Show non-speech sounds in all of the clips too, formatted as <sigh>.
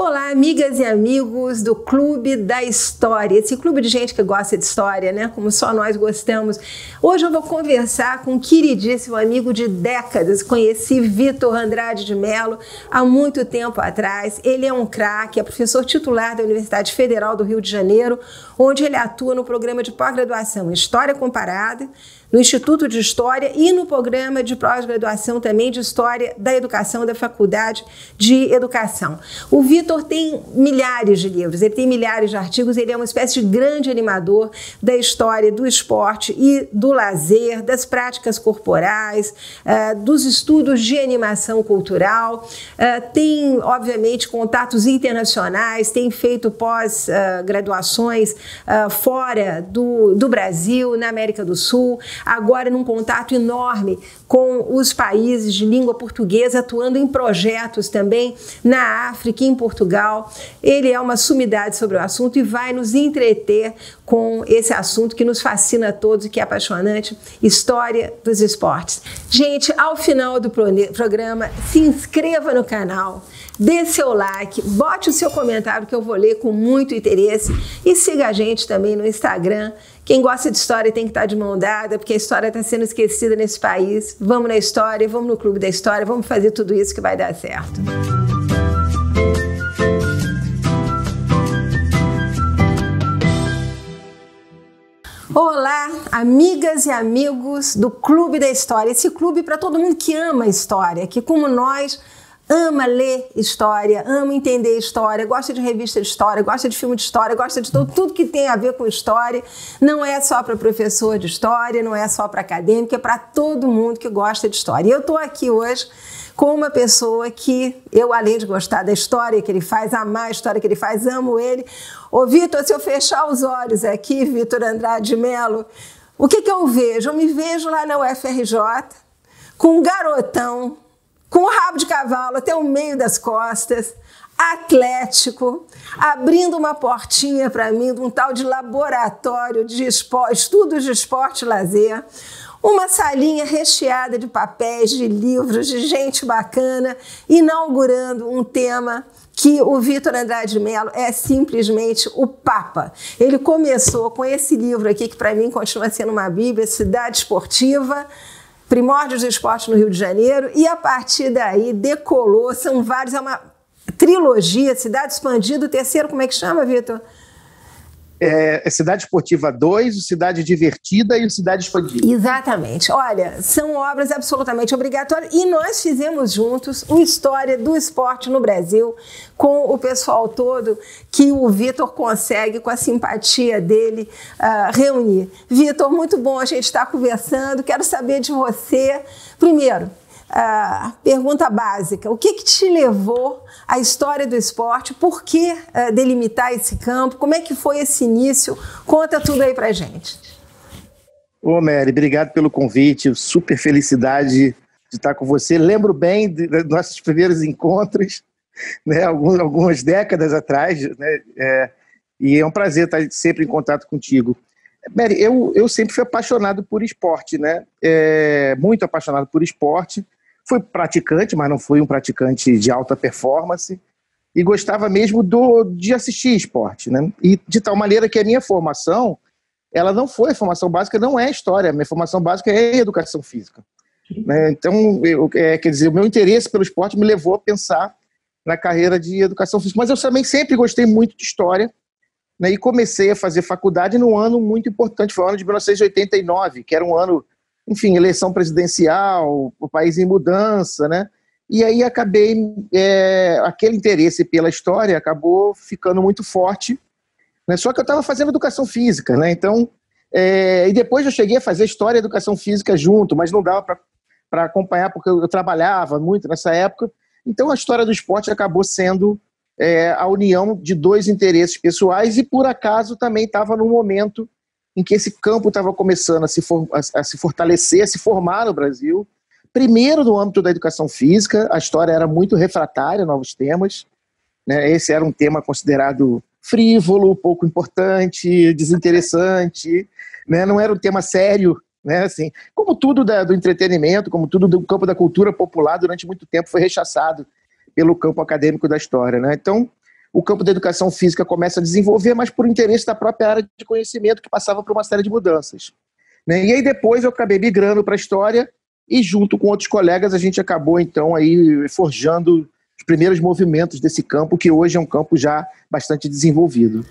Olá, amigas e amigos do Clube da História, esse clube de gente que gosta de história, né? Como só nós gostamos. Hoje eu vou conversar com um queridíssimo amigo de décadas. Conheci Vitor Andrade de Mello há muito tempo atrás. Ele é um craque, é professor titular da Universidade Federal do Rio de Janeiro, onde ele atua no programa de pós-graduação História Comparada no Instituto de História e no programa de pós-graduação também de História da Educação da Faculdade de Educação. O Vitor tem milhares de livros, ele tem milhares de artigos, ele é uma espécie de grande animador da história do esporte e do lazer, das práticas corporais, uh, dos estudos de animação cultural, uh, tem, obviamente, contatos internacionais, tem feito pós-graduações uh, fora do, do Brasil, na América do Sul, agora num contato enorme com os países de língua portuguesa, atuando em projetos também na África e em Portugal. Ele é uma sumidade sobre o assunto e vai nos entreter com esse assunto que nos fascina a todos e que é apaixonante, história dos esportes. Gente, ao final do programa, se inscreva no canal, dê seu like, bote o seu comentário que eu vou ler com muito interesse e siga a gente também no Instagram quem gosta de história tem que estar de mão dada, porque a história está sendo esquecida nesse país. Vamos na história, vamos no clube da história, vamos fazer tudo isso que vai dar certo. Olá, amigas e amigos do Clube da História. Esse clube para todo mundo que ama a história, que como nós ama ler história, ama entender história, gosta de revista de história, gosta de filme de história, gosta de tudo, tudo que tem a ver com história. Não é só para professor de história, não é só para acadêmico, é para todo mundo que gosta de história. E eu estou aqui hoje com uma pessoa que eu, além de gostar da história que ele faz, amar a história que ele faz, amo ele. Ô, Vitor, se eu fechar os olhos aqui, Vitor Andrade Melo, o que, que eu vejo? Eu me vejo lá na UFRJ com um garotão com o rabo de cavalo até o meio das costas, atlético, abrindo uma portinha para mim de um tal de laboratório de esporte, estudos de esporte e lazer, uma salinha recheada de papéis, de livros, de gente bacana, inaugurando um tema que o Vitor Andrade Mello é simplesmente o Papa. Ele começou com esse livro aqui, que para mim continua sendo uma Bíblia, Cidade Esportiva, Primórdios do Esporte no Rio de Janeiro, e a partir daí decolou, são vários, é uma trilogia, Cidade Expandida, o terceiro, como é que chama, Vitor? É, é Cidade Esportiva 2, o Cidade Divertida e o Cidade Expandida. Exatamente. Olha, são obras absolutamente obrigatórias e nós fizemos juntos uma história do esporte no Brasil com o pessoal todo que o Vitor consegue, com a simpatia dele, uh, reunir. Vitor, muito bom a gente estar conversando. Quero saber de você. Primeiro, Pergunta básica: o que, que te levou à história do esporte? Por que uh, delimitar esse campo? Como é que foi esse início? Conta tudo aí pra gente. Ô, Mary, obrigado pelo convite. Super felicidade de estar com você. Lembro bem dos nossos primeiros encontros, né, algumas, algumas décadas atrás, né, é, e é um prazer estar sempre em contato contigo. Mary, eu, eu sempre fui apaixonado por esporte, né? É, muito apaixonado por esporte. Fui praticante, mas não fui um praticante de alta performance. E gostava mesmo do, de assistir esporte, né? E de tal maneira que a minha formação, ela não foi formação básica, não é história. A minha formação básica é educação física. Né? Então, eu, é, quer dizer, o meu interesse pelo esporte me levou a pensar na carreira de educação física. Mas eu também sempre gostei muito de história. Né, e comecei a fazer faculdade num ano muito importante, foi o ano de 1989, que era um ano enfim, eleição presidencial, o país em mudança, né? E aí acabei, é, aquele interesse pela história acabou ficando muito forte, né? Só que eu estava fazendo educação física, né? Então, é, e depois eu cheguei a fazer história e educação física junto, mas não dava para acompanhar porque eu, eu, trabalhava muito nessa época. Então a história do esporte acabou sendo é, a união de dois interesses pessoais e por acaso também estava no momento em que esse campo estava começando a se, for, a, a se fortalecer, a se formar no Brasil. Primeiro, no âmbito da educação física, a história era muito refratária a novos temas. Né? Esse era um tema considerado frívolo, pouco importante, desinteressante, né? não era um tema sério. Né? Assim, como tudo da, do entretenimento, como tudo do campo da cultura popular, durante muito tempo foi rechaçado pelo campo acadêmico da história. Né? Então, o campo da educação física começa a desenvolver, mas por interesse da própria área de conhecimento que passava por uma série de mudanças. Né? E aí depois eu acabei migrando para a história e junto com outros colegas a gente acabou então aí forjando os primeiros movimentos desse campo que hoje é um campo já bastante desenvolvido.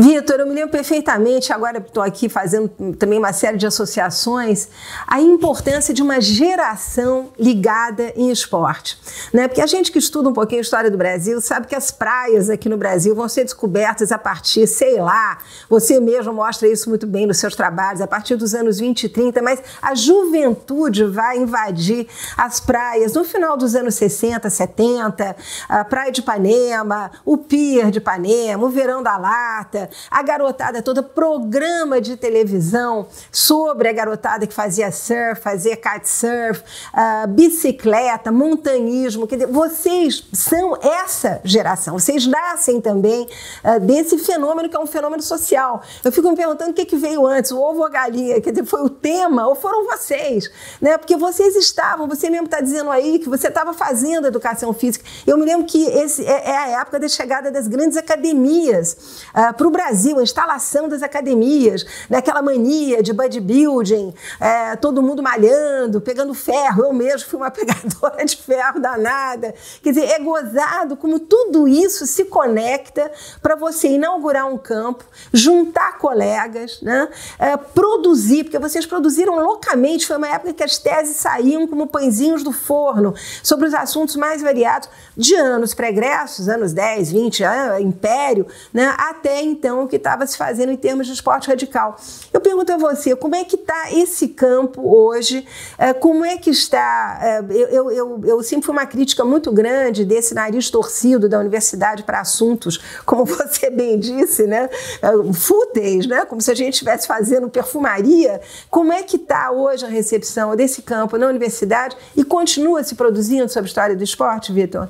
Vitor, eu me lembro perfeitamente, agora estou aqui fazendo também uma série de associações, a importância de uma geração ligada em esporte. Né? Porque a gente que estuda um pouquinho a história do Brasil sabe que as praias aqui no Brasil vão ser descobertas a partir, sei lá, você mesmo mostra isso muito bem nos seus trabalhos, a partir dos anos 20 e 30, mas a juventude vai invadir as praias no final dos anos 60, 70, a Praia de Ipanema, o Pier de Ipanema, o Verão da Lata, a garotada toda, programa de televisão sobre a garotada que fazia surf, fazia kitesurf, uh, bicicleta, montanhismo. Quer dizer, vocês são essa geração, vocês nascem também uh, desse fenômeno que é um fenômeno social. Eu fico me perguntando o que, que veio antes, o ovo ou a galinha? Quer dizer, foi o tema ou foram vocês? Né? Porque vocês estavam, você mesmo está dizendo aí que você estava fazendo educação física. Eu me lembro que esse é, é a época da chegada das grandes academias uh, para Brasil, a instalação das academias, daquela mania de bodybuilding, é, todo mundo malhando, pegando ferro. Eu mesmo fui uma <laughs> pegadora de ferro danada. Quer dizer, é gozado como tudo isso se conecta para você inaugurar um campo, juntar colegas, né? É, produzir, porque vocês produziram loucamente. Foi uma época que as teses saíam como pãezinhos do forno sobre os assuntos mais variados de anos pregressos, anos 10, 20, ah, império, né? até então o que estava se fazendo em termos de esporte radical. Eu pergunto a você, como é que está esse campo hoje? É, como é que está? É, eu, eu, eu sempre fui uma crítica muito grande desse nariz torcido da universidade para assuntos, <laughs> como você bem disse, né? É, fúteis, né? Como se a gente estivesse fazendo perfumaria. Como é que está hoje a recepção desse campo na universidade e continua se produzindo sobre a história do esporte, Vitor?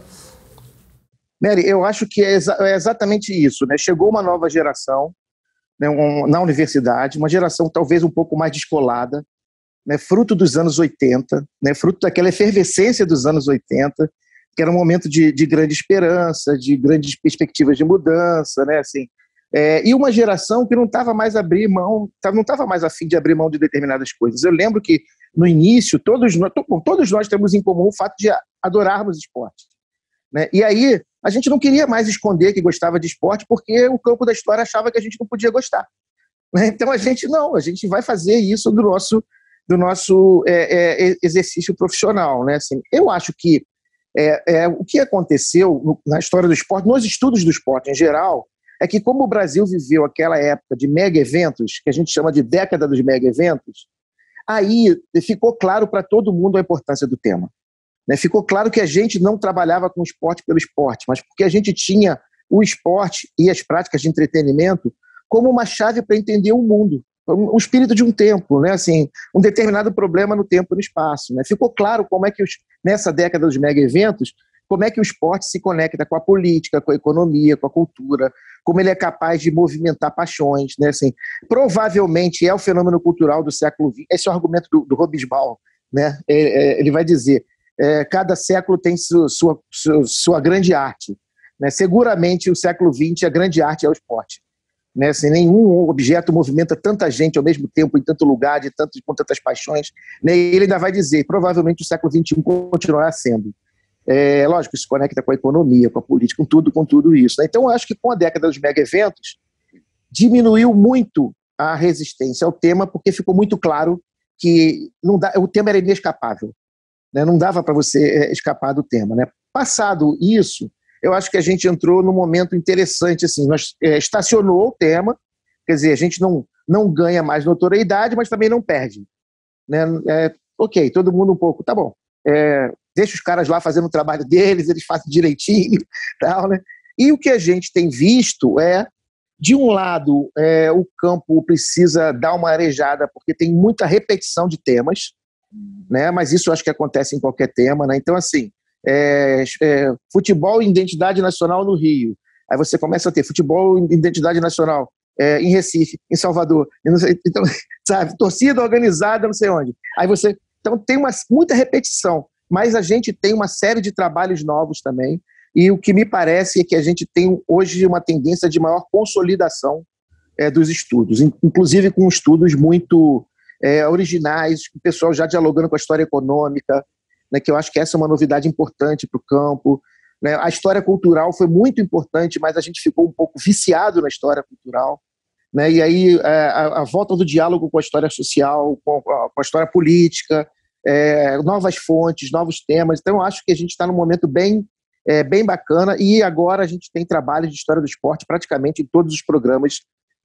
Mary, eu acho que é, exa é exatamente isso. Né? Chegou uma nova geração né, um, na universidade, uma geração talvez um pouco mais descolada, né, fruto dos anos 80, né, fruto daquela efervescência dos anos 80, que era um momento de, de grande esperança, de grandes perspectivas de mudança, né, assim, é, e uma geração que não estava mais abrir mão, não estava mais afim de abrir mão de determinadas coisas. Eu lembro que no início todos nós, todos nós temos em comum o fato de adorarmos esporte, né? E aí a gente não queria mais esconder que gostava de esporte porque o campo da história achava que a gente não podia gostar. Né? Então a gente não, a gente vai fazer isso do nosso, do nosso é, é, exercício profissional. Né? Assim, eu acho que é, é, o que aconteceu no, na história do esporte, nos estudos do esporte em geral, é que como o Brasil viveu aquela época de mega eventos, que a gente chama de década dos mega eventos, aí ficou claro para todo mundo a importância do tema. Né? Ficou claro que a gente não trabalhava com esporte pelo esporte, mas porque a gente tinha o esporte e as práticas de entretenimento como uma chave para entender o mundo, o espírito de um tempo, né? assim, um determinado problema no tempo e no espaço. Né? Ficou claro como é que os, nessa década dos mega eventos como é que o esporte se conecta com a política, com a economia, com a cultura, como ele é capaz de movimentar paixões, né? Assim, provavelmente é o fenômeno cultural do século XX. Esse é o argumento do, do Robisbal, né? É, é, ele vai dizer é, cada século tem sua, sua, sua grande arte. Né? Seguramente o século XX, a grande arte é o esporte. Né? Sem nenhum objeto movimenta tanta gente ao mesmo tempo, em tanto lugar, de tanto, com tantas paixões. Né? Ele ainda vai dizer, provavelmente o século XXI continuará sendo. É, lógico, isso conecta com a economia, com a política, com tudo, com tudo isso. Né? Então, acho que com a década dos mega eventos, diminuiu muito a resistência ao tema, porque ficou muito claro que não dá, o tema era inescapável. Né? Não dava para você eh, escapar do tema. Né? Passado isso, eu acho que a gente entrou num momento interessante. Assim, nós é, estacionou o tema, quer dizer, a gente não, não ganha mais notoriedade, mas também não perde. Né? É, ok, todo mundo um pouco, tá bom. É, deixa os caras lá fazendo o trabalho deles, eles fazem direitinho, <laughs> tal, né? E o que a gente tem visto é, de um lado, é, o campo precisa dar uma arejada porque tem muita repetição de temas, né? Mas isso acho que acontece em qualquer tema, né? Então, assim, é, é, futebol e identidade nacional no Rio. Aí você começa a ter futebol e identidade nacional é, em Recife, em Salvador. Então, <laughs> sabe, torcida organizada, não sei onde. Aí você. Então tem uma, muita repetição, mas a gente tem uma série de trabalhos novos também. e o que me parece é que a gente tem hoje uma tendência de maior consolidação é, dos estudos, inclusive com estudos muito é, originais, o pessoal já dialogando com a história econômica, né, que eu acho que essa é uma novidade importante para o campo. Né? A história cultural foi muito importante, mas a gente ficou um pouco viciado na história cultural. Né? E aí é, a, a, volta do diálogo com a história social, com a, com a história política, é, novas fontes, novos temas. Então, eu acho que a gente está num momento bem, é, bem bacana e agora a gente tem trabalho de história do esporte praticamente em todos os programas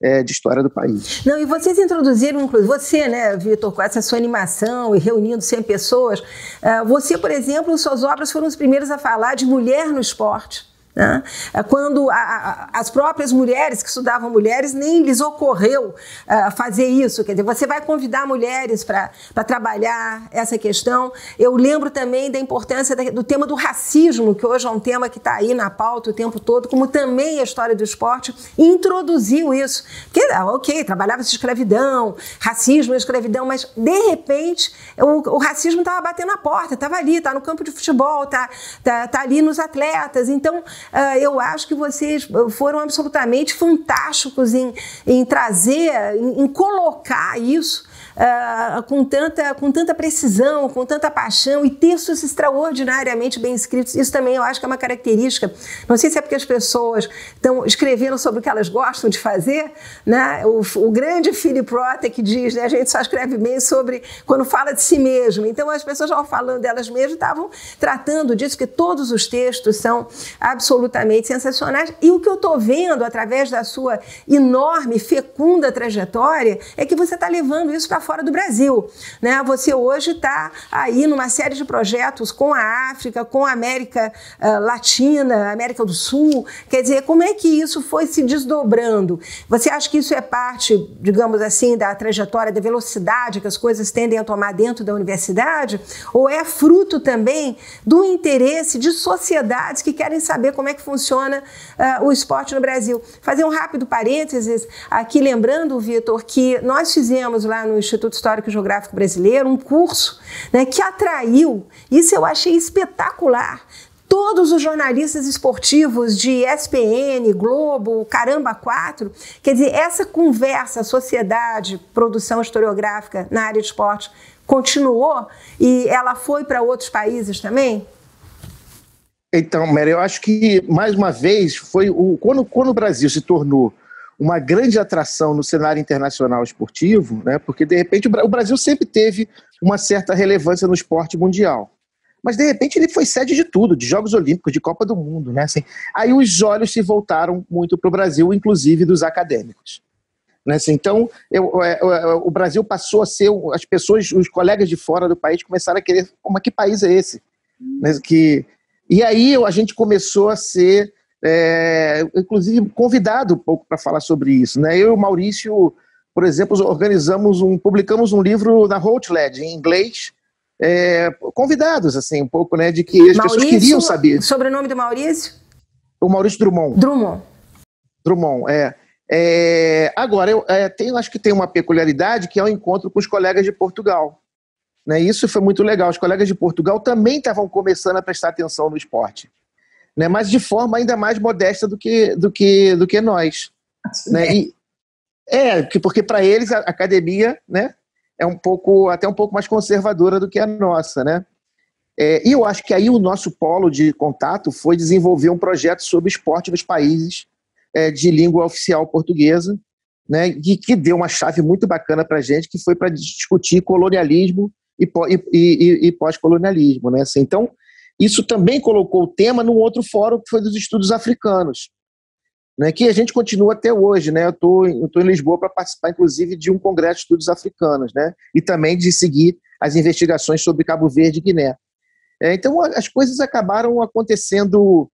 é, de história do país. Não, e vocês introduziram, inclusive, você, né, Vitor, com essa sua animação e reunindo 100 pessoas, uh, você, por exemplo, suas obras foram os primeiros a falar de mulher no esporte. Né? É quando a, a, as próprias mulheres que estudavam mulheres nem lhes ocorreu uh, fazer isso. Quer dizer, você vai convidar mulheres para trabalhar essa questão. Eu lembro também da importância da, do tema do racismo, que hoje é um tema que está aí na pauta o tempo todo, como também a história do esporte introduziu isso. Porque, ah, ok, trabalhava-se escravidão, racismo, escravidão, mas de repente o, o racismo estava batendo na porta, estava ali, está no campo de futebol, está tá, tá ali nos atletas. Então, uh, eu acho que vocês foram absolutamente fantásticos em, em trazer, em, em colocar isso uh, com, tanta, com tanta precisão, com tanta paixão e textos extraordinariamente bem escritos. Isso também eu acho que é uma característica. Não sei se é porque as pessoas estão escrevendo sobre o que elas gostam de fazer, né? O, o grande Philip Roth que diz, né? A gente só escreve bem sobre quando fala de si mesmo. Então as pessoas já falando delas mesmas estavam tratando disso que todos os textos são absolutamente sensacionais. E o que eu estou vendo através da sua enorme, fecunda trajetória é que você está levando isso para fora do Brasil. Né? Você hoje está aí numa série de projetos com a África, com a América uh, Latina, América do Sul. Quer dizer, como é que isso foi se desdobrando? Você acha que isso é parte, digamos assim, da trajetória, da velocidade que as coisas tendem a tomar dentro da universidade? Ou é fruto também do interesse de sociedades que querem saber como é que funciona uh, o esporte no Brasil? Fazer um rápido parênteses aqui, lembrando, Vitor, que nós fizemos lá no Instituto Instituto Histórico e Geográfico Brasileiro, um curso né, que atraiu, isso eu achei espetacular, todos os jornalistas esportivos de ESPN, Globo, Caramba 4. Quer dizer, essa conversa, sociedade, produção historiográfica na área de esporte continuou e ela foi para outros países também? Então, Mary, eu acho que, mais uma vez, foi o, quando, quando o Brasil se tornou uma grande atração no cenário internacional esportivo, né? porque de repente o Brasil sempre teve uma certa relevância no esporte mundial. Mas de repente ele foi sede de tudo, de Jogos Olímpicos, de Copa do Mundo. Né? Assim, aí os olhos se voltaram muito para o Brasil, inclusive dos acadêmicos. Né? Assim, então eu, é, é, o Brasil passou a ser, as pessoas, os colegas de fora do país começaram a querer, como que país é esse? Né? Que, e aí a gente começou a ser é, inclusive convidado um pouco para falar sobre isso. Né? Eu e o Maurício, por exemplo, organizamos um, publicamos um livro na Routledge em inglês, é, convidados assim um pouco, né, de que as Maurício, pessoas queriam saber. Sobrenome do Maurício? O Maurício Drummond. Drummond. Drummond, é. é agora, eu é, tenho, acho que tem uma peculiaridade que é o encontro com os colegas de Portugal. Né? Isso foi muito legal. Os colegas de Portugal também estavam começando a prestar atenção no esporte né? mas de forma ainda mais modesta do que, do que, do que nós. Né? E, é, porque para eles a academia né, é um pouco, até um pouco mais conservadora do que a nossa. Né? É, e eu acho que aí o nosso polo de contato foi desenvolver um projeto sobre esporte nos países é, de língua oficial portuguesa, né, e que deu uma chave muito bacana para a gente, que foi para discutir colonialismo e, e, e, e pós-colonialismo. Né? Assim, então, isso também colocou o tema num outro fórum que foi dos estudos africanos, né, que a gente continua até hoje. Né? Eu estou em Lisboa para participar, inclusive, de um congresso de estudos africanos né, e também de seguir as investigações sobre Cabo Verde e Guiné. É, então, as coisas acabaram acontecendo.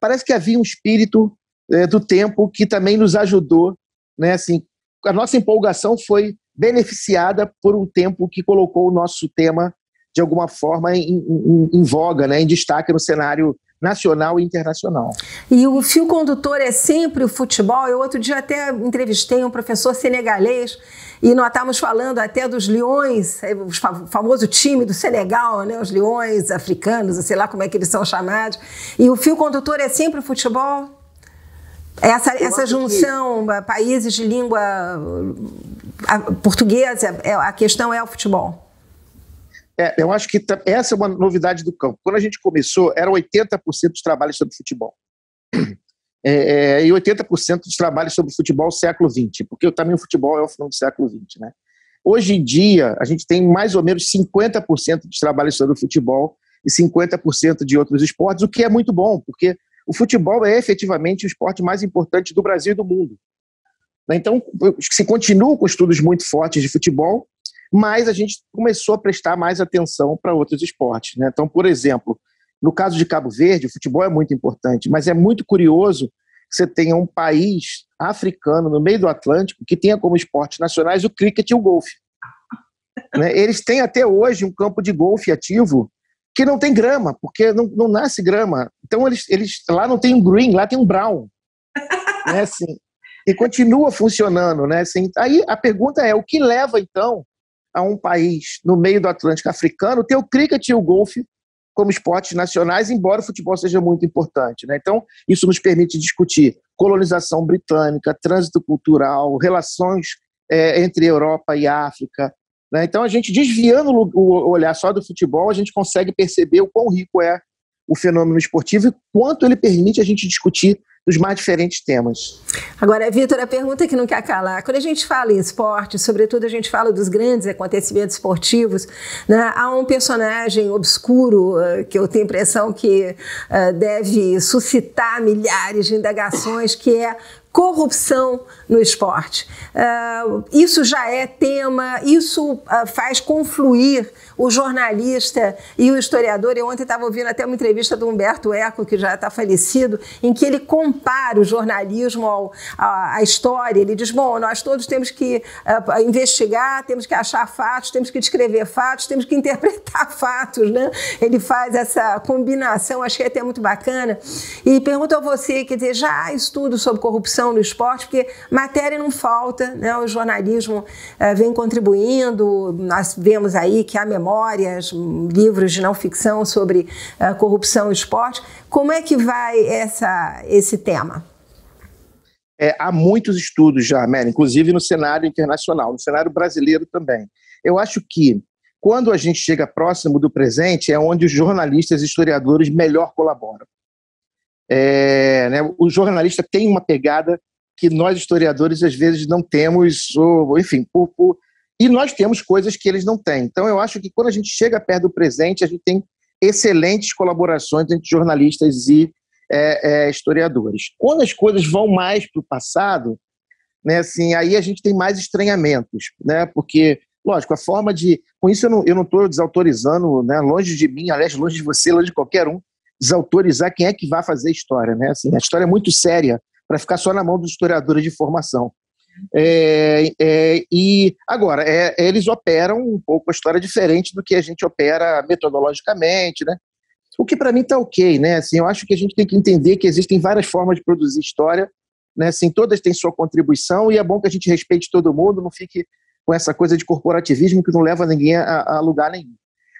Parece que havia um espírito é, do tempo que também nos ajudou. Né, assim, a nossa empolgação foi beneficiada por um tempo que colocou o nosso tema de alguma forma em, em, em voga, né, em destaque no cenário nacional e internacional. E o fio condutor é sempre o futebol. Eu outro dia até entrevistei um professor senegalês e nós estávamos falando até dos leões, é, o famoso time do Senegal, né? os leões africanos, sei lá como é que eles são chamados. E o fio condutor é sempre o futebol? Essa, essa junção, que... países de língua portuguesa, é, a questão é o futebol. É, eu acho que essa é uma novidade do campo. Quando a gente começou, era 80% dos trabalhos sobre futebol. <clears throat> É, é, e 80% dos trabalhos sobre futebol século XX, porque também o futebol é o final do século XX. Né? Hoje em dia, a gente tem mais ou menos 50% dos trabalhos sobre futebol e 50% de outros esportes, o que é muito bom, porque o futebol é efetivamente o esporte mais importante do Brasil e do mundo. Então, se continua com estudos muito fortes de futebol, mas a gente começou a prestar mais atenção para outros esportes. Né? Então, por exemplo, no caso de Cabo Verde, o futebol é muito importante, mas é muito curioso que você tenha um país africano no meio do Atlântico que tenha como esportes nacionais o cricket e o golfe. Né? Eles têm até hoje um campo de golfe ativo que não tem grama, porque não, não nasce grama. Então, eles, eles lá não tem um green, lá tem um brown. né? assim, e continua funcionando. Né? Assim, aí a pergunta é: o que leva, então, a um país no meio do Atlântico africano ter o cricket e o golfe como esportes nacionais, embora o futebol seja muito importante. Né? Então, isso nos permite discutir colonização britânica, trânsito cultural, relações é, entre Europa e África. Né? Então, a gente desviando o olhar só do futebol, a gente consegue perceber o quão rico é o fenômeno esportivo e quanto ele permite a gente discutir dos mais diferentes temas. Agora, Vitor, a pergunta que não quer calar. Quando a gente fala em esporte, sobretudo a gente fala dos grandes acontecimentos esportivos, né, há um personagem obscuro uh, que eu tenho a impressão que uh, deve suscitar milhares de indagações, que é corrupção no esporte. Uh, isso já é tema, isso uh, faz confluir o jornalista e o historiador. Eu ontem estava ouvindo até uma entrevista do Humberto Eco, que já está falecido, em que ele compara o jornalismo ao, à, à, história. Ele diz: bom, nós todos temos que uh, investigar, temos que achar fatos, temos que descrever fatos, temos que interpretar <laughs> fatos. Né? Ele faz essa combinação, achei até muito bacana. E pergunto a você: quer dizer, já há estudo sobre corrupção no esporte? Porque matéria não falta, né? o jornalismo uh, vem contribuindo, nós vemos aí que há memórias, livros de não ficção sobre uh, corrupção e esporte. Como é que vai essa, esse tema? É, há muitos estudos já, Mary, inclusive no cenário internacional, no cenário brasileiro também. Eu acho que quando a gente chega próximo do presente é onde os jornalistas e historiadores melhor colaboram. É, né, o jornalista tem uma pegada que nós historiadores às vezes não temos, ou, enfim, por, por, e nós temos coisas que eles não têm. Então eu acho que quando a gente chega perto do presente, a gente tem excelentes colaborações entre jornalistas e é, é, historiadores. Quando as coisas vão mais para o passado, né, assim, aí a gente tem mais estranhamentos, né, porque, lógico, a forma de. Com isso eu não estou desautorizando, né, longe de mim, aliás, longe de você, longe de qualquer um, desautorizar quem é que vai fazer história. Né? Assim, a história é muito séria para ficar só na mão dos historiadores de formação. É, é, e agora, é, eles operam um pouco a história diferente do que a gente opera metodologicamente, né? O que para mim está ok, né? Assim, eu acho que a gente tem que entender que existem várias formas de produzir história, né? Assim, todas têm sua contribuição e é bom que a gente respeite todo mundo, não fique com essa coisa de corporativismo que não leva ninguém a, a lugar nenhum.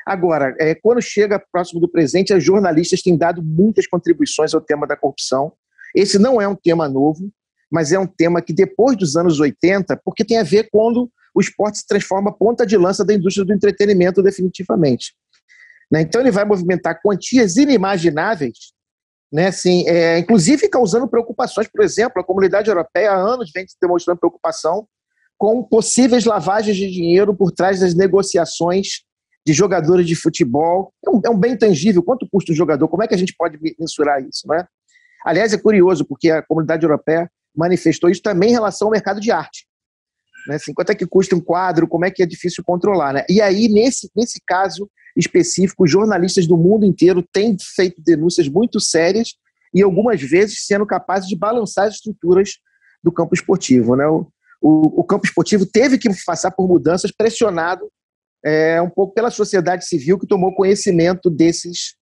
Agora, é, quando chega próximo do presente, as jornalistas têm dado muitas contribuições ao tema da corrupção. Esse não é um tema novo, mas é um tema que depois dos anos 80, porque tem a ver quando o esporte se transforma ponta de lança da indústria do entretenimento definitivamente. Né? Então ele vai movimentar quantias inimagináveis, né? assim, é, inclusive causando preocupações, por exemplo, a comunidade europeia há anos vem demonstrando preocupação com possíveis lavagens de dinheiro por trás das negociações de jogadores de futebol. É um, é um, bem tangível. Quanto custa um jogador? Como é que a gente pode mensurar isso? Né? Aliás, é curioso, porque a comunidade europeia manifestou isso também em relação ao mercado de arte. Né? Assim, quanto é que custa um quadro? Como é que é difícil controlar? Né? E aí, nesse, nesse caso específico, jornalistas do mundo inteiro têm feito denúncias muito sérias e algumas vezes sendo capazes de balançar as estruturas do campo esportivo. Né? O, o, o campo esportivo teve que passar por mudanças pressionado é, um pouco pela sociedade civil que tomou conhecimento desses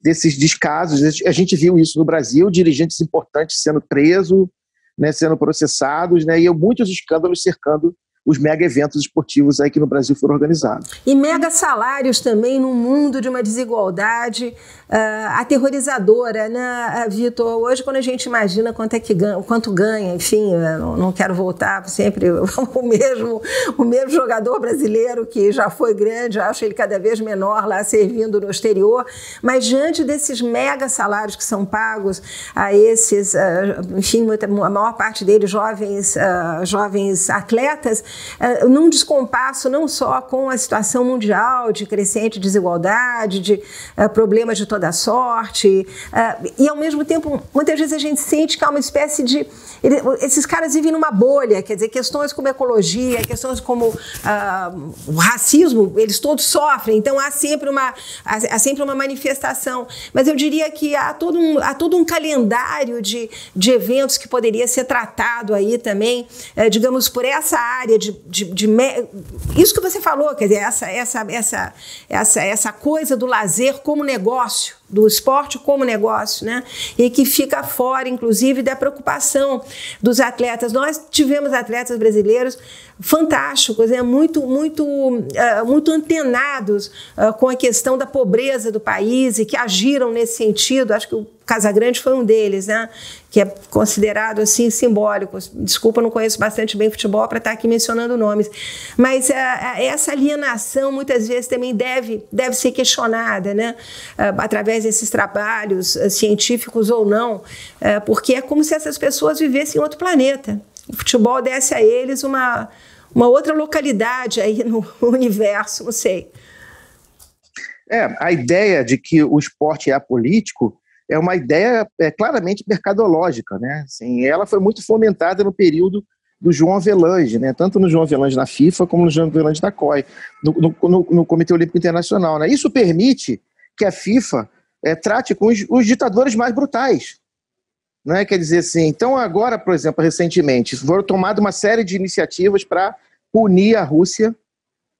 desses descasos. A gente viu isso no Brasil, dirigentes importantes sendo presos, né, sendo processados, né, e muitos escândalos cercando os mega eventos esportivos aí que no Brasil foram organizados. E mega salários também num mundo de uma desigualdade uh, aterrorizadora, né, Vitor? Hoje, quando a gente imagina quanto é que ganha, quanto ganha, enfim, não, não quero voltar sempre <laughs> o mesmo, o mesmo jogador brasileiro que já foi grande, acho ele cada vez menor lá servindo no exterior, mas diante desses mega salários que são pagos a esses, uh, enfim, a maior parte deles jovens, uh, jovens atletas, uh, num descompasso não só com a situação mundial de crescente desigualdade, de uh, problemas de toda sorte, uh, e ao mesmo tempo, muitas vezes a gente sente que há uma espécie de. Ele, esses caras vivem numa bolha, quer dizer, questões como ecologia, questões como o racismo, eles todos sofrem, então há sempre uma, há, há, sempre uma manifestação. Mas eu diria que há todo um, há todo um calendário de, de eventos que poderia ser tratado aí também, digamos, por essa área de, de, de, isso que você falou, quer dizer, essa, essa, essa, essa, essa coisa do lazer como negócio, do esporte como negócio, né? E que fica fora, inclusive, da preocupação dos atletas. Nós tivemos atletas brasileiros fantásticos, né? muito, muito, uh, muito antenados uh, com a questão da pobreza do país e que agiram nesse sentido. Acho que o Casagrande foi um deles, né? Que é considerado assim simbólico. Desculpa, não conheço bastante bem futebol para estar aqui mencionando nomes, mas uh, essa alienação muitas vezes também deve, deve ser questionada, né? através desses trabalhos científicos ou não, porque é como se essas pessoas vivessem em outro planeta. O futebol desse a eles uma uma outra localidade aí no <laughs> universo, não sei. É, a ideia de que o esporte é apolítico é uma ideia é, claramente mercadológica, né? Assim, ela foi muito fomentada no período do João Avelange, né? tanto no João Avelange na FIFA como no João Avelange da COI, no, no, no Comitê Olímpico Internacional. Né? Isso permite que a FIFA é, trate com os, os ditadores mais brutais, né? Quer dizer assim, então agora, por exemplo, recentemente, foram tomadas uma série de iniciativas para punir a Rússia,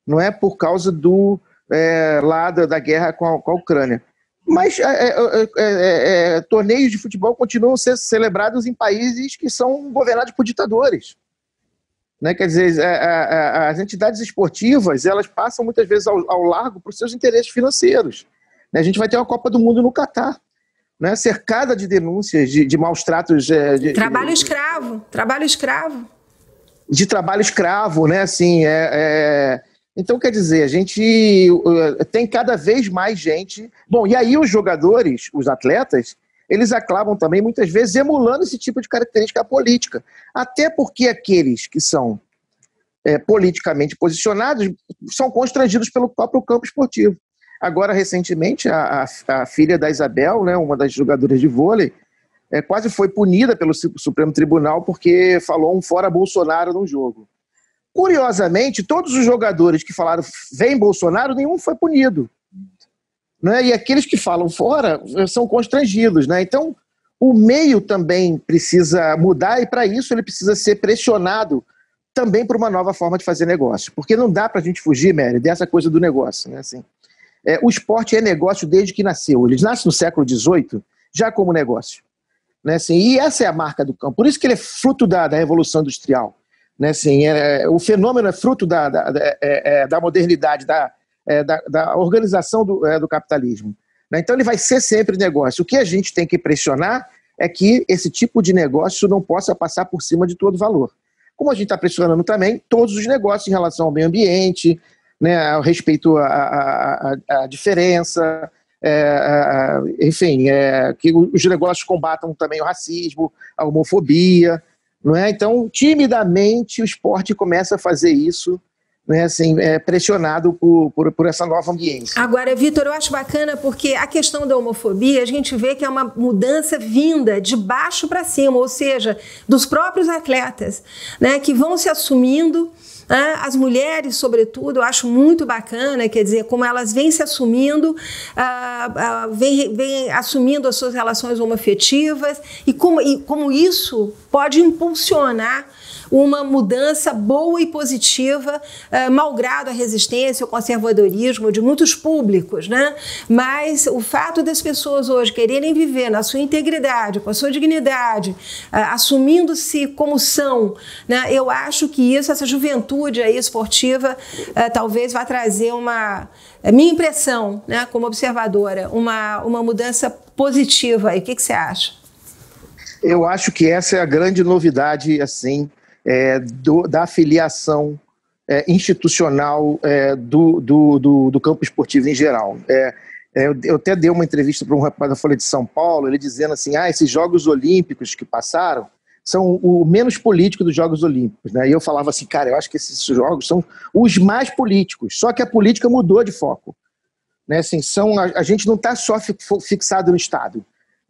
não é por causa do é, da guerra com a, com a Ucrânia. Mas é é, é, é, torneios de futebol continuam a ser celebrados em países que são governados por ditadores. Né? Quer dizer, as entidades esportivas elas passam muitas vezes ao, ao largo por seus interesses financeiros. Né? A gente vai ter uma Copa do Mundo no Catar né, cercada de denúncias de, de maus tratos. É, de, trabalho escravo, trabalho escravo. De trabalho escravo, né? Assim, é, é, Então, quer dizer, a gente uh, tem cada vez mais gente. Bom, e aí os jogadores, os atletas, eles aclamam também, muitas vezes, emulando esse tipo de característica política. Até porque aqueles que são é, politicamente posicionados são constrangidos pelo próprio campo esportivo. Agora, recentemente, a, a, a, filha da Isabel, né, uma das jogadoras de vôlei, é, quase foi punida pelo Supremo Tribunal porque falou um fora Bolsonaro no jogo. Curiosamente, todos os jogadores que falaram vem Bolsonaro, nenhum foi punido. Né? E aqueles que falam fora eh, são constrangidos. Né? Então, o meio também precisa mudar e, para isso, ele precisa ser pressionado também por uma nova forma de fazer negócio. Porque não dá para a gente fugir, Mary, dessa coisa do negócio. Né? Assim, é, o esporte é negócio desde que nasceu. Ele nasce no século XVIII já como negócio. Né, assim, e essa é a marca do campo. Por isso que ele é fruto da, da Revolução Industrial. Né, assim, é, o fenômeno é fruto da, da, da, é, é da modernidade, da, é, da, da, organização do, é, do capitalismo. Né, então ele vai ser sempre negócio. O que a gente tem que pressionar é que esse tipo de negócio não possa passar por cima de todo valor. Como a gente está pressionando também todos os negócios em relação ao meio ambiente, né, respeito à, à, diferença, é, enfim, é, que os negócios combatam também o racismo, a homofobia, não é? Então, timidamente, o esporte começa a fazer isso, né, assim, é, pressionado por, por, por, essa nova ambiência. Agora, Vitor, eu acho bacana porque a questão da homofobia, a gente vê que é uma mudança vinda de baixo para cima, ou seja, dos próprios atletas, né, que vão se assumindo Né? As mulheres, sobretudo, eu acho muito bacana, quer dizer, como elas vêm se assumindo, ah, ah, vêm, vêm assumindo as suas relações homoafetivas e como, e como isso pode impulsionar uma mudança boa e positiva, uh, malgrado a resistência, o conservadorismo de muitos públicos, né? Mas o fato das pessoas hoje quererem viver na sua integridade, com a sua dignidade, uh, assumindo-se como são, né? Eu acho que isso, essa juventude aí esportiva, uh, talvez vá trazer uma, minha impressão, né, como observadora, uma, uma mudança positiva aí. O que, que você acha? Eu acho que essa é a grande novidade, assim, é, do, da afiliação é, institucional é, do, do, do, do, campo esportivo em geral. É, é, eu, eu, até dei uma entrevista para um rapaz da Folha de São Paulo, ele dizendo assim, ah, esses Jogos Olímpicos que passaram são o menos político dos Jogos Olímpicos. Né? E eu falava assim, cara, eu acho que esses jogos são os mais políticos, só que a política mudou de foco. Né? Assim, são, a, a gente não está só fixado no Estado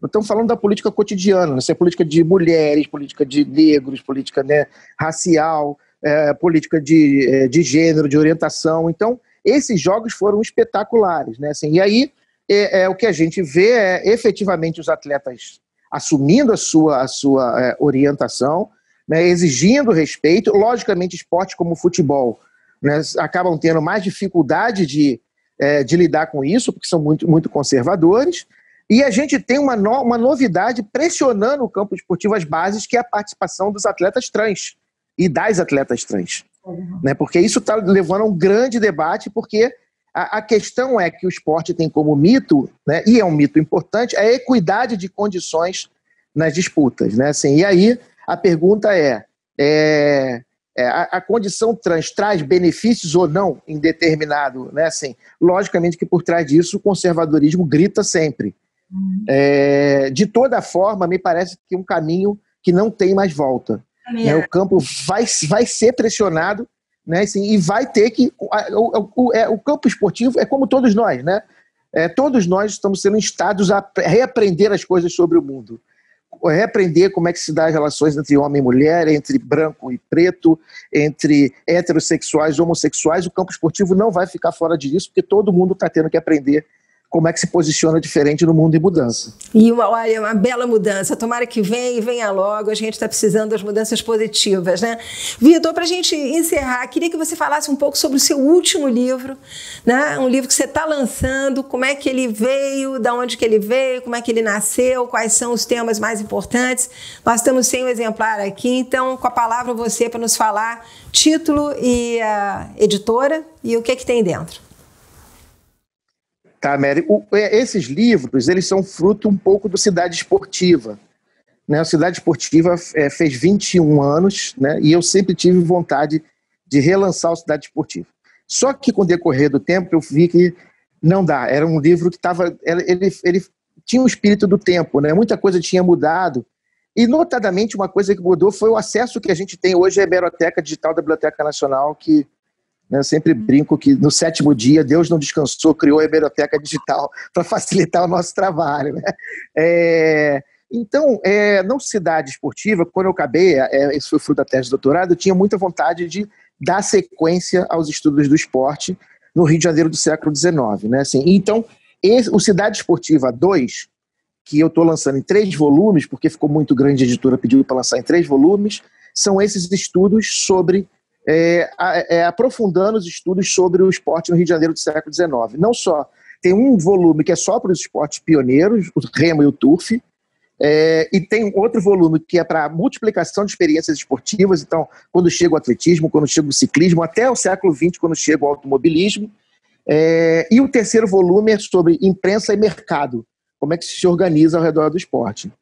estamos falando da política cotidiana, né? é política de mulheres, política de negros, política né, racial, é, política de, é, de gênero, de orientação. Então, esses jogos foram espetaculares. Né? Assim, e aí, é, é, o que a gente vê é efetivamente os atletas assumindo a sua, a sua é, orientação, né, exigindo respeito. Logicamente, esportes como o futebol né, acabam tendo mais dificuldade de, é, de lidar com isso, porque são muito, muito conservadores. E a gente tem uma, no, uma novidade pressionando o campo esportivo, as bases, que é a participação dos atletas trans e das atletas trans. Uhum. Né? Porque isso está levando a um grande debate, porque a, a, questão é que o esporte tem como mito, né, e é um mito importante, a equidade de condições nas disputas. Né? Assim, e aí a pergunta é, é, é a, a, condição trans traz benefícios ou não em determinado, né? Assim, logicamente que por trás disso o conservadorismo grita sempre. É, de toda forma, me parece que é um caminho que não tem mais volta. Né? O campo vai, vai ser pressionado né, assim, e vai ter que. O, o, é, o campo esportivo é como todos nós, né? É, todos nós estamos sendo instados a reaprender as coisas sobre o mundo. Reaprender como é que se dá as relações entre homem e mulher, entre branco e preto, entre heterossexuais e homossexuais. O campo esportivo não vai ficar fora disso, porque todo mundo está tendo que aprender como é que se posiciona diferente no mundo em mudança. E uma, olha, uma bela mudança. Tomara que venha e venha logo. A gente está precisando das mudanças positivas, né? Vitor, para a gente encerrar, queria que você falasse um pouco sobre o seu último livro, né? Um livro que você está lançando, como é que ele veio, da onde que ele veio, como é que ele nasceu, quais são os temas mais importantes. Nós estamos sem um exemplar aqui, então, com a palavra você para nos falar título e a editora e o que, que tem dentro. Tá, Mary? O, é, esses livros, eles são fruto um pouco do Cidade Esportiva. Né? A Cidade Esportiva é, fez 21 anos, né? E eu sempre tive vontade de relançar o Cidade Esportiva. Só que com o decorrer do tempo eu vi que não dá. Era um livro que estava... Ele, ele tinha o espírito do tempo, né? Muita coisa tinha mudado. E, notadamente, uma coisa que mudou foi o acesso que a gente tem hoje à Hemeroteca Digital da Biblioteca Nacional, que? Eu sempre brinco que no sétimo dia Deus não descansou, criou a hemeroteca digital <laughs> para facilitar o nosso trabalho. Né? É, então, é, não cidade esportiva, quando eu acabei, é, esse foi o fruto da tese de doutorado, eu tinha muita vontade de dar sequência aos estudos do esporte no Rio de Janeiro do século XIX. Né? Assim, então, esse, o Cidade Esportiva 2, que eu estou lançando em três volumes, porque ficou muito grande, a editora pediu para lançar em três volumes, são esses estudos sobre é, é, aprofundando os estudos sobre o esporte no Rio de Janeiro do século XIX. Não só tem um volume que é só para os esportes pioneiros, o remo e o turf, é, e tem outro volume que é para multiplicação de experiências esportivas. Então, quando chega o atletismo, quando chega o ciclismo, até o século XX, quando chega o automobilismo. É, e o terceiro volume é sobre imprensa e mercado, como é que se organiza ao redor do esporte.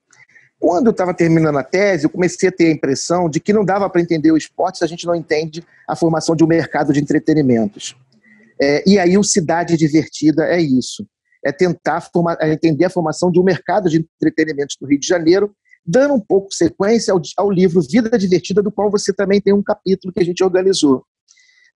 Quando eu estava terminando a tese, eu comecei a ter a impressão de que não dava para entender o esporte se a gente não entende a formação de um mercado de entretenimentos. É, e aí o Cidade Divertida é isso. É tentar formar, é entender a formação de um mercado de entretenimentos no Rio de Janeiro, dando um pouco sequência ao, ao, livro Vida Divertida, do qual você também tem um capítulo que a gente organizou.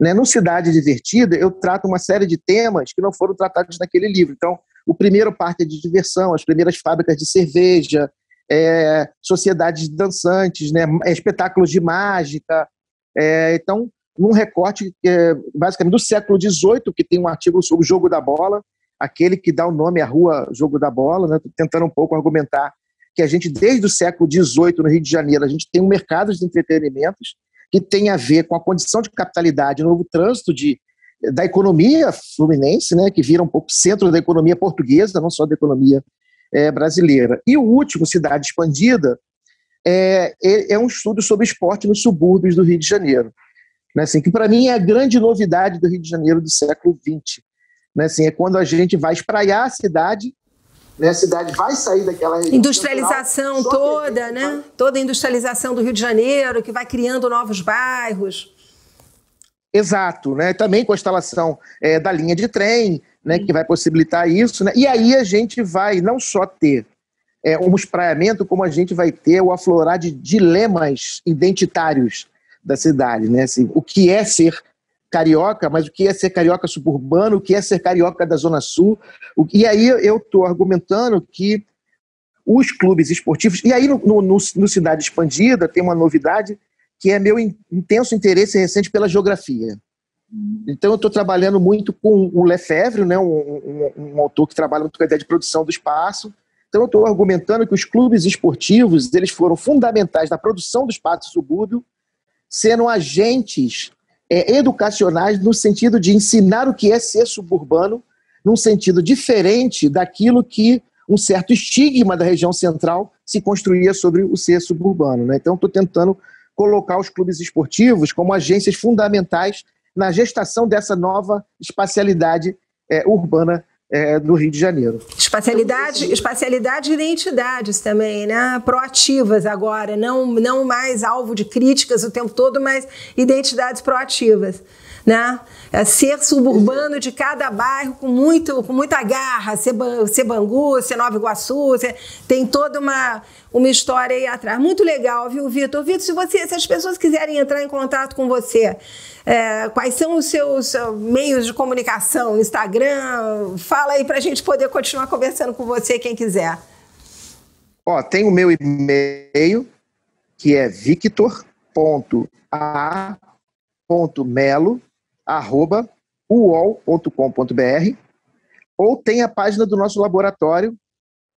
Né? No Cidade Divertida, eu trato uma série de temas que não foram tratados naquele livro. Então, o primeiro parte é de diversão, as primeiras fábricas de cerveja, é, sociedades dançantes, né, é, espetáculos de mágica. É, então, num recorte é, basicamente do século XVIII, que tem um artigo sobre o jogo da bola, aquele que dá o nome à rua Jogo da Bola, né? tentando um pouco argumentar que a gente, desde o século XVIII, no Rio de Janeiro, a gente tem um mercado de entretenimentos que tem a ver com a condição de capitalidade, novo trânsito de, da economia fluminense, né, que vira um pouco centro da economia portuguesa, não só da economia é, brasileira. E o último, Cidade Expandida, é, é, é, um estudo sobre esporte nos subúrbios do Rio de Janeiro. Né, assim, que para mim é a grande novidade do Rio de Janeiro do século XX. Né, assim, é quando a gente vai espraiar a cidade, né, a cidade vai sair daquela industrialização central, toda, né? Vai... Toda a industrialização do Rio de Janeiro que vai criando novos bairros. Exato, né? Também com a instalação é, da linha de trem, né, que vai possibilitar isso, né? E aí a gente vai não só ter é, um espraiamento, como a gente vai ter o aflorar de dilemas identitários da cidade, né? Assim, o que é ser carioca, mas o que é ser carioca suburbano, o que é ser carioca da Zona Sul. O, e aí eu estou argumentando que os clubes esportivos. E aí no, no, no, Cidade Expandida tem uma novidade que é meu intenso interesse recente pela geografia. Então eu estou trabalhando muito com o Lefebvre, né, um, um, um, autor que trabalha muito com a ideia de produção do espaço. Então eu estou argumentando que os clubes esportivos eles foram fundamentais na produção do espaço subúrbio, sendo agentes é, educacionais no sentido de ensinar o que é ser suburbano, num sentido diferente daquilo que um certo estigma da região central se construía sobre o ser suburbano. Né? Então, estou tentando colocar os clubes esportivos como agências fundamentais na gestação dessa nova espacialidade é, urbana é, do Rio de Janeiro. Espacialidade, espacialidade e identidades também, né? Proativas agora, não, não mais alvo de críticas o tempo todo, mas identidades proativas. Né? É ser suburbano de cada bairro com, muito, com muita garra, ser, ser Bangu, ser Nova Iguaçu, ser, tem toda uma, uma história aí atrás. Muito legal, viu, Vitor? Vitor, se, você, se as pessoas quiserem entrar em contato com você, é, quais são os seus meios de comunicação? Instagram? Fala aí para a gente poder continuar conversando com você, quem quiser. Ó, tem o meu e-mail, que é victor.a.melo.uol.com.br ou tem a página do nosso laboratório,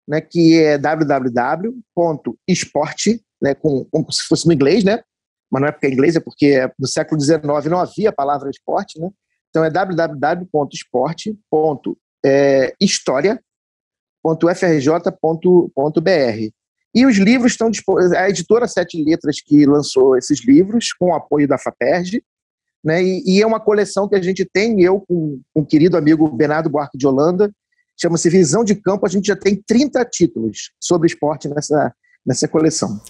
né, que é www.esporte, né, com, como se fosse no inglês, né, mas não é porque é inglês, é porque no século XIX não havia a palavra esporte, né? Então é www.esporte.história.frj.br. E os livros estão disponíveis. A editora Sete Letras que lançou esses livros, com o apoio da FAPERJ, né? E, e, é uma coleção que a gente tem, eu com, com o querido amigo Bernardo Buarque de Holanda, chama-se Visão de Campo. A gente já tem 30 títulos sobre esporte nessa, nessa coleção.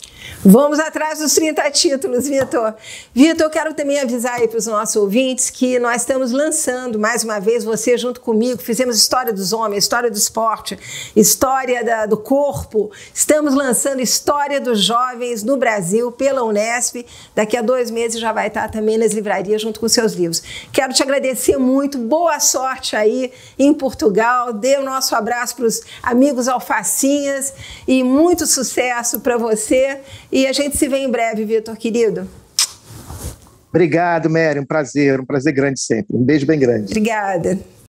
Vamos atrás dos 30 títulos, Vitor. Vitor, eu quero também avisar aí para os nossos ouvintes que nós estamos lançando, mais uma vez, você junto comigo, fizemos História dos Homens, História do Esporte, História da, do Corpo. Estamos lançando História dos Jovens no Brasil pela Unesp. Daqui a dois meses já vai estar também nas livrarias junto com seus livros. Quero te agradecer muito, boa sorte aí em Portugal. Dê o nosso abraço para os amigos alfacinhas e muito sucesso abraço para você e a gente se vê em breve, Vitor, querido. Obrigado, Mary. Um prazer, um prazer grande sempre. Um beijo bem grande. Obrigada.